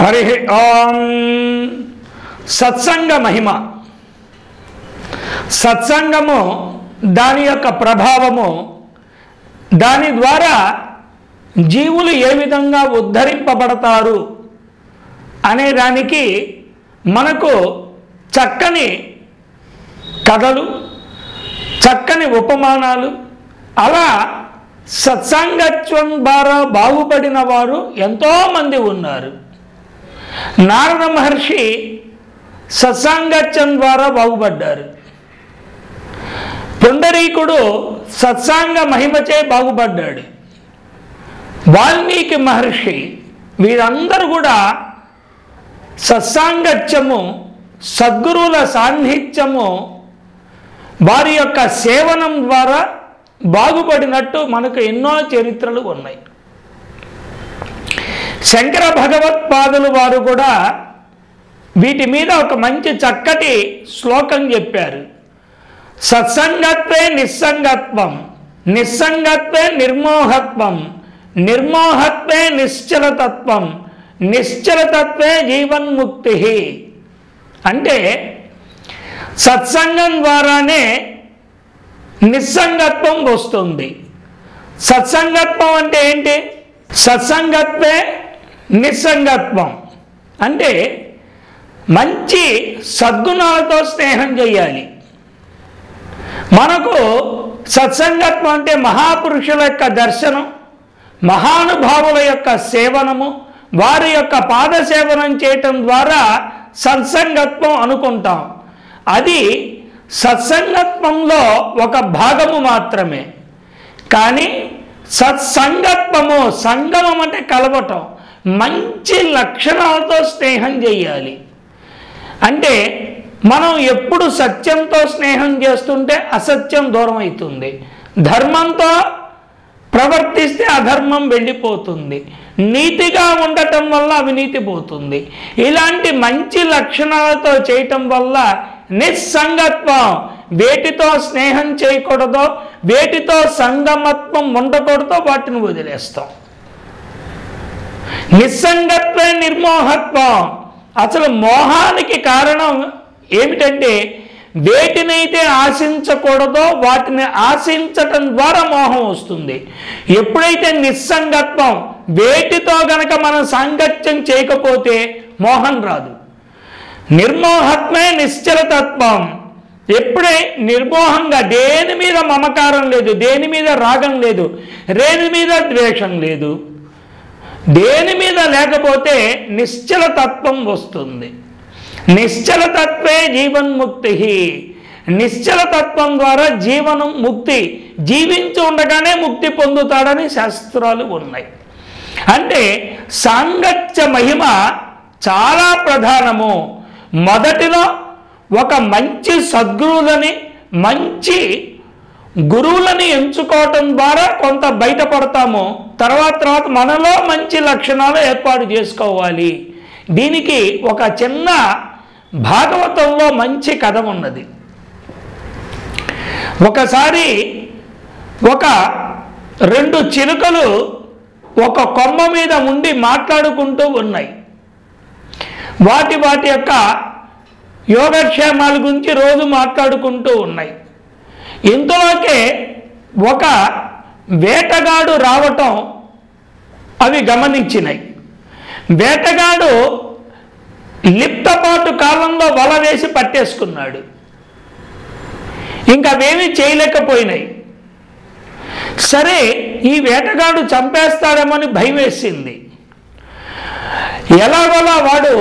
హరి ఓం. సత్సంగ మహిమ. సత్సంగము దాని యొక్క ప్రభావము దాని ద్వారా జీవులు ఏ విధంగా ఉద్ధరింపబడతారు అనే దానికి మనకు చక్కని కథలు చక్కని ఉపమానాలు అలా సత్సంగత్వం ద్వారా బాగుపడిన వారు ఎంతోమంది ఉన్నారు. నారద మహర్షి సత్సాంగత్యం ద్వారా బాగుపడ్డారు. పుండరీకుడు సత్సాంగ మహిమచే బాగుపడ్డాడు. వాల్మీకి మహర్షి వీరందరూ కూడా సత్సాంగత్యము సద్గురువుల సాన్నిహిత్యము వారి యొక్క సేవనం ద్వారా బాగుపడినట్టు మనకు ఎన్నో చరిత్రలు ఉన్నాయి. శంకర భగవత్పాదులు వారు కూడా వీటి మీద ఒక మంచి చక్కటి శ్లోకం చెప్పారు. సత్సంగత్వే నిస్సంగత్వం నిస్సంగత్వే నిర్మోహత్వం నిర్మోహత్వే నిశ్చలతత్వం నిశ్చలతత్వే జీవన్ముక్తి. అంటే సత్సంగం ద్వారానే నిస్సంగత్వం వస్తుంది. సత్సంగత్వం అంటే ఏంటి? సత్సంగత్వే నిస్సంగత్వం. అంటే మంచి సద్గుణాలతో స్నేహం చేయాలి మనకు సత్సంగత్వం అంటే మహాపురుషుల యొక్క దర్శనం మహానుభావుల యొక్క సేవనము వారి యొక్క పాద సేవనం చేయటం ద్వారా సత్సంగత్వం అనుకుంటాం. అది సత్సంగత్వంలో ఒక భాగము మాత్రమే. కానీ సత్సంగత్వము సంగమం అంటే కలవటం. మంచి లక్షణాలతో స్నేహం చేయాలి. అంటే మనం ఎప్పుడు సత్యంతో స్నేహం చేస్తుంటే అసత్యం దూరం అవుతుంది ధర్మంతో ప్రవర్తిస్తే అధర్మం వెళ్ళిపోతుంది. నీతిగా ఉండటం వల్ల అవినీతి పోతుంది. ఇలాంటి మంచి లక్షణాలతో చేయటం వల్ల నిస్సంగత్వం వేటితో స్నేహం చేయకూడదో వేటితో సంగమత్వం ఉండకూడదో వాటిని వదిలేస్తాం. నిస్సంగత్వే నిర్మోహత్వం. అసలు మోహానికి కారణం ఏమిటంటే వేటినైతే ఆశించకూడదో వాటిని ఆశించటం ద్వారా మోహం వస్తుంది. ఎప్పుడైతే నిస్సంగత్వం వేటితో గనక మనం సాంగత్యం చేయకపోతే మోహం రాదు. నిర్మోహత్వే నిశ్చలతత్వం. ఎప్పుడే నిర్మోహంగా దేని మీద మమకారం లేదు దేని మీద రాగం లేదు దేని మీద ద్వేషం లేదు. దేని మీద లేకపోతే నిశ్చల తత్వం వస్తుంది. నిశ్చల తత్వే జీవన్ముక్తి నిశ్చల తత్వం ద్వారా జీవనం ముక్తి జీవించి ఉండగానే ముక్తి పొందుతాడని శాస్త్రాలు ఉన్నాయి. అంటే సాంగత్య మహిమ చాలా ప్రధానము. మొదటిలో ఒక మంచి సద్గురువులని మంచి గురువులని ఎంచుకోవటం ద్వారా కొంత బయటపడతాము. తర్వాత తర్వాత మనలో మంచి లక్షణాలు ఏర్పాటు చేసుకోవాలి. దీనికి ఒక చిన్న భాగవతంలో మంచి కథ ఉన్నది. ఒకసారి ఒక రెండు చిలుకలు ఒక కొమ్మ మీద ఉండి మాట్లాడుకుంటూ ఉన్నాయి. వాటి వాటి యొక్క యోగక్షేమాల గురించి రోజు మాట్లాడుకుంటూ ఉన్నాయి. ఇంతలోకే ఒక వేటగాడు రావటం అవి గమనించినాయి వేటగాడు లిప్తపాటు కాలంలో వల వేసి పట్టేసుకున్నాడు. ఇంకా అవేమీ చేయలేకపోయినాయి సరే ఈ వేటగాడు చంపేస్తాడేమని భయం వేసింది ఎలాగోలా వాడు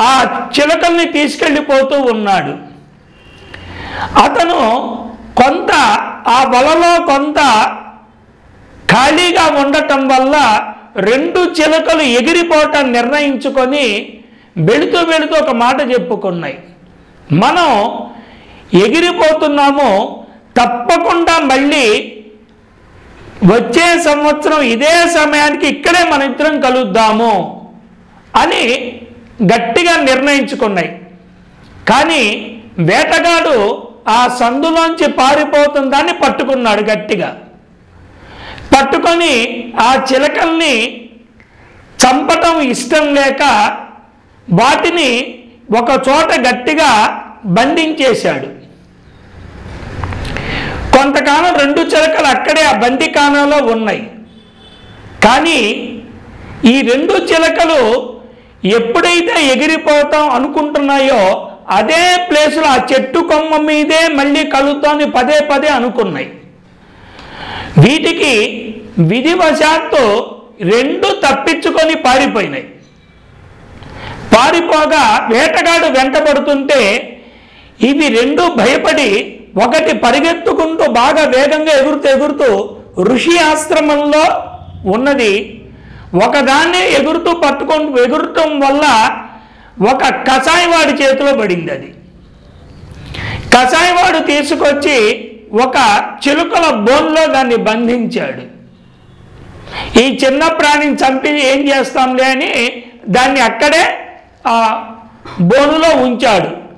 ఆ చిలకల్ని తీసుకెళ్ళిపోతూ ఉన్నాడు. అతను కొంత ఆ వలలో కొంత ఖాళీగా ఉండటం వల్ల రెండు చిలకలు ఎగిరిపోవటం నిర్ణయించుకొని వెళుతూ వెళుతూ ఒక మాట చెప్పుకున్నాయి. మనం ఎగిరిపోతున్నాము తప్పకుండా మళ్ళీ వచ్చే సంవత్సరం ఇదే సమయానికి ఇక్కడే మన ఇద్దరం కలుద్దాము అని గట్టిగా నిర్ణయించుకున్నాయి. కానీ వేటగాడు ఆ సందులోంచి పారిపోతుందాన్ని పట్టుకున్నాడు గట్టిగా. పట్టుకొని ఆ చిలకల్ని చంపటం ఇష్టం లేక వాటిని ఒక చోట గట్టిగా బంధించేశాడు. కొంతకాలం రెండు చిలకలు అక్కడే ఆ బందికానంలో ఉన్నాయి. కానీ ఈ రెండు చిలకలు ఎప్పుడైతే ఎగిరిపోతాం అనుకుంటున్నాయో అదే ప్లేసులో ఆ చెట్టు కొమ్మ మీదే మళ్ళీ కలుద్దామని పదే పదే అనుకున్నాయి. వీటికి విధివశాత్తు రెండు తప్పించుకొని పారిపోయినాయి. పారిపోగా వేటగాడు వెంటబడుతుంటే ఇవి రెండు భయపడి ఒకటి పరిగెత్తుకుంటూ బాగా వేగంగా ఎగురుతూ ఎగురుతూ ఋషి ఆశ్రమంలో ఉన్నది. ఒకదాన్ని ఎగురుతూ పట్టుకుంటూ ఎగురటం వల్ల ఒక కషాయవాడి చేతిలో పడింది అది. కషాయవాడు తీసుకొచ్చి ఒక చిలుకల బోన్లో దాన్ని బంధించాడు. ఈ చిన్న ప్రాణిని చంపి ఏం చేస్తాంలే అని దాన్ని అక్కడే ఆ బోనులో ఉంచాడు.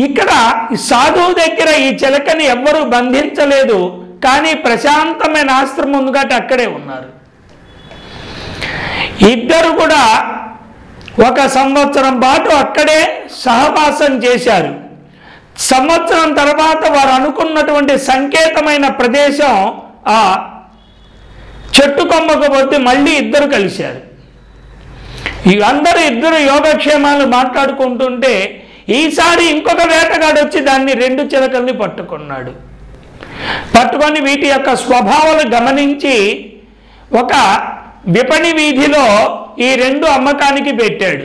ఇక్కడ సాధువు దగ్గర ఈ చిలకని ఎవ్వరూ బంధించలేదు కానీ ప్రశాంతమైన ఆశ్రమం ఉంది అక్కడే ఉన్నారు. ఇద్దరు కూడా ఒక సంవత్సరం పాటు అక్కడే సహవాసం చేశారు. సంవత్సరం తర్వాత వారు అనుకున్నటువంటి సంకేతమైన ప్రదేశం ఆ చెట్టు కొమ్మకు పోతే మళ్ళీ ఇద్దరు కలిశారు. అందరూ ఇద్దరు యోగక్షేమాలు మాట్లాడుకుంటుంటే ఈసారి ఇంకొక వేటగాడు వచ్చి దాన్ని రెండు చిలకల్ని పట్టుకున్నాడు. పట్టుకొని వీటి యొక్క స్వభావాలు గమనించి ఒక విపణి వీధిలో ఈ రెండు అమ్మకానికి పెట్టాడు.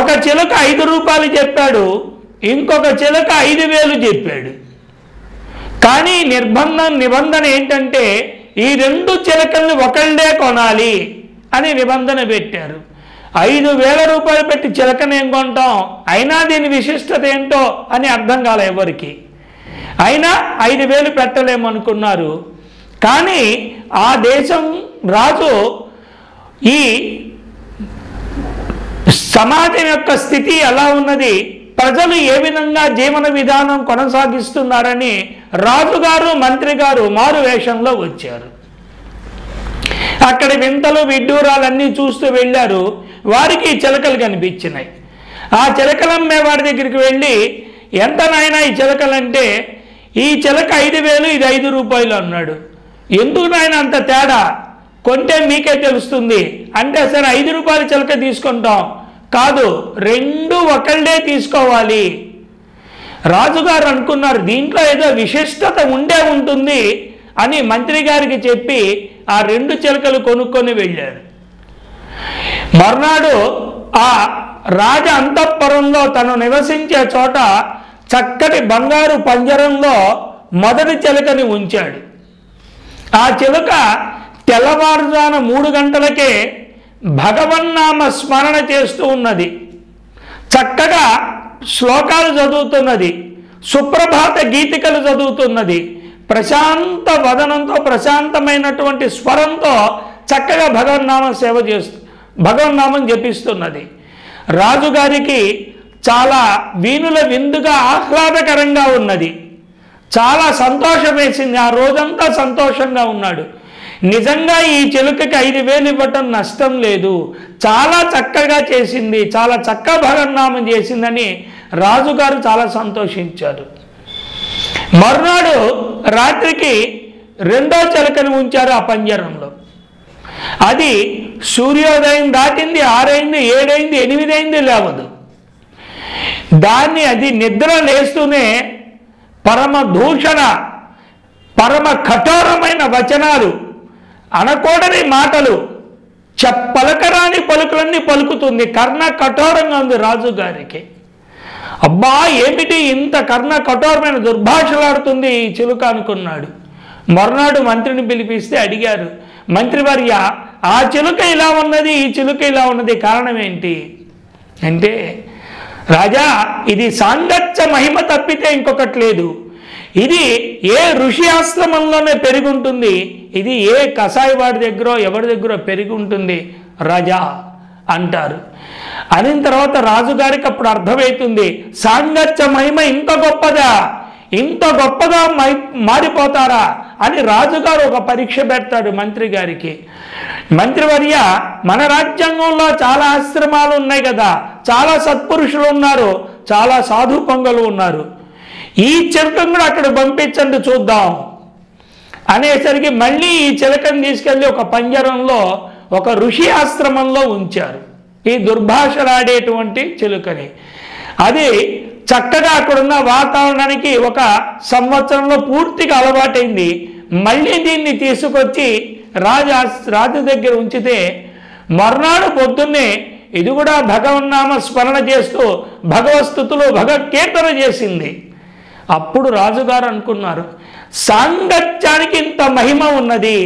ఒక చిలక ఐదు రూపాయలు చెప్పాడు ఇంకొక చిలక ఐదు వేలు చెప్పాడు. కానీ నిర్బంధం నిబంధన ఏంటంటే ఈ రెండు చిలకల్ని ఒకళ్ళే కొనాలి అని నిబంధన పెట్టారు. ఐదు వేల రూపాయలు పెట్టి చిలకనేం కొంటాం? అయినా దీని విశిష్టత ఏంటో అని అర్థం కాలే ఎవరికి. అయినా ఐదు వేలు పెట్టలేమనుకున్నారు. కానీ ఆ దేశం రాజు ఈ సమాజం యొక్క స్థితి ఎలా ఉన్నది? ప్రజలు ఏ విధంగా జీవన విధానం కొనసాగిస్తున్నారని రాజుగారు మంత్రి గారు మారు వేషంలో వచ్చారు. అక్కడ వింతలు విడ్డూరాలన్నీ చూస్తూ వెళ్ళారు. వారికి చిలకలు కనిపించినాయి. ఆ చిలకలమ్మే వాడి దగ్గరికి వెళ్ళి ఎంత నాయన ఈ చిలకలంటే? ఈ చిలక ఐదు వేలు ఇది ఐదు రూపాయలు అన్నాడు. ఎందుకు నాయన అంత తేడా? కొంటే మీకే తెలుస్తుంది. అంటే సరే ఐదు రూపాయల చిలక తీసుకుంటాం. కాదు రెండు ఒకళ్ళే తీసుకోవాలి. రాజుగారు అనుకున్నారు దీంట్లో ఏదో విశిష్టత ఉండే ఉంటుంది అని మంత్రి గారికి చెప్పి ఆ రెండు చిలకలు కొనుక్కొని వెళ్ళారు. మర్నాడు ఆ రాజ అంతఃపురంలో తను నివసించే చోట చక్కటి బంగారు పంజరంలో మొదటి చిలకని ఉంచాడు. ఆ చిలుక తెల్లవారుజాన మూడు గంటలకే భగవన్నామ స్మరణ చేస్తూ ఉన్నది. చక్కగా శ్లోకాలు చదువుతున్నది. సుప్రభాత గీతికలు చదువుతున్నది. ప్రశాంత వదనంతో ప్రశాంతమైనటువంటి స్వరంతో చక్కగా భగవన్నామ సేవ చేస్తూ భగవన్నామం జపిస్తున్నది. రాజుగారికి చాలా వీణుల విందుగా ఆహ్లాదకరంగా ఉన్నది. చాలా సంతోషం వేసింది ఆ రోజంతా సంతోషంగా ఉన్నాడు. నిజంగా ఈ చిలుకకి ఐదు వేలు ఇవ్వటం నష్టం లేదు. చాలా చక్కగా చేసింది. చాలా చక్క భగన్నామం చేసిందని రాజుగారు చాలా సంతోషించారు. మరునాడు రాత్రికి రెండో చిలకని ఉంచారు ఆ పంజరంలో. అది సూర్యోదయం దాటింది ఆరైంది ఏడైంది ఎనిమిదైంది లేవదు. దాన్ని అది నిద్ర లేస్తూనే పరమ దూషణ పరమ కఠోరమైన వచనాలు అనకూడని మాటలు చెప్పలకరాని పలుకులన్నీ పలుకుతుంది. కర్ణ కఠోరంగా ఉంది రాజు గారికి. అబ్బా ఏమిటి ఇంత కర్ణ కఠోరమైన దుర్భాషలాడుతుంది? ఈ చిలుక అనుకున్నాడు. మర్నాడు మంత్రిని పిలిపిస్తే అడిగారు మంత్రివర్య ఆ చిలుక ఇలా ఉన్నది ఈ చిలుక ఇలా ఉన్నది కారణం ఏంటి? అంటే రాజా ఇది సాంగత్య మహిమ తప్పితే ఇంకొకటి లేదు. ఇది ఏ ఋషి ఆశ్రమంలోనే పెరిగి ఉంటుంది ఇది ఏ కషాయి వాడి దగ్గర ఎవరి దగ్గర పెరిగి ఉంటుంది రజా అంటారు. అనిన తర్వాత రాజుగారికి అప్పుడు అర్థమవుతుంది సాంగత్య మహిమ ఇంత గొప్పదా? ఇంత గొప్పగా మై- మారిపోతారా? అని రాజుగారు ఒక పరీక్ష పెడతాడు మంత్రి గారికి. మంత్రివర్య మన రాజ్యాంగంలో చాలా ఆశ్రమాలు ఉన్నాయి కదా చాలా సత్పురుషులు ఉన్నారు చాలా సాధు పొంగలు ఉన్నారు. ఈ చిలకను కూడా అక్కడ పంపించండి చూద్దాం. అనేసరికి మళ్ళీ ఈ చిలకను తీసుకెళ్ళి ఒక పంజరంలో ఒక ఋషి ఆశ్రమంలో ఉంచారు. ఈ దుర్భాషలాడేటువంటి చిలుకని. అది చక్కగా అక్కడున్న వాతావరణానికి ఒక సంవత్సరంలో పూర్తిగా అలవాటైంది. మళ్ళీ దీన్ని తీసుకొచ్చి రాజా రాజు దగ్గర ఉంచితే మర్నాడు పొద్దున్నే ఇది కూడా భగవన్నామ స్మరణ చేస్తూ భగవస్థుతులు భగవత్కీర్తన చేసింది. అప్పుడు రాజుగారు అనుకున్నారు సాంగత్యానికి ఇంత మహిమ ఉన్నది.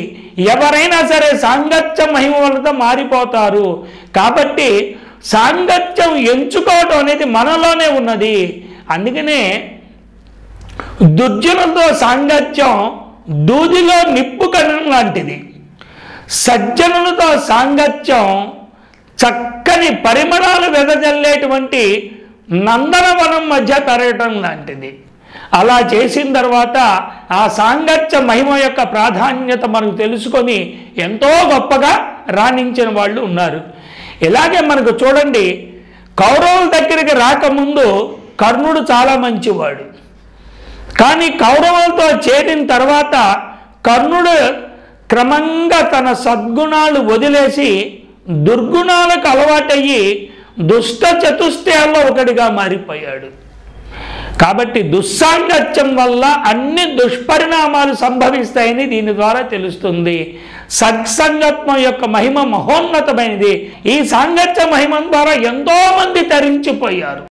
ఎవరైనా సరే సాంగత్య మహిమ వలన మారిపోతారు. కాబట్టి సాంగత్యం ఎంచుకోవటం అనేది మనలోనే ఉన్నది. అందుకనే దుర్జనులతో సాంగత్యం దూదిలో నిప్పు కణం లాంటిది. సజ్జనులతో సాంగత్యం చక్కని పరిమళాలు వెదజల్లేటువంటి నందనవనం మధ్య తరగటం లాంటిది. అలా చేసిన తర్వాత ఆ సాంగత్య మహిమ యొక్క ప్రాధాన్యత మనకు తెలుసుకొని ఎంతో గొప్పగా రాణించిన వాళ్ళు ఉన్నారు. ఇలాగే మనకు చూడండి కౌరవుల దగ్గరికి రాకముందు కర్ణుడు చాలా మంచివాడు. కానీ కౌరవులతో చేరిన తర్వాత కర్ణుడు క్రమంగా తన సద్గుణాలు వదిలేసి దుర్గుణాలకు అలవాటయ్యి దుష్ట చతుష్టయాల్లో ఒకటిగా మారిపోయాడు. కాబట్టి దుస్సాంగత్యం వల్ల అన్ని దుష్పరిణామాలు సంభవిస్తాయని దీని ద్వారా తెలుస్తుంది. సత్సంగత్వం యొక్క మహిమ మహోన్నతమైనది. ఈ సాంగత్య మహిమ ద్వారా ఎంతోమంది తరించిపోయారు.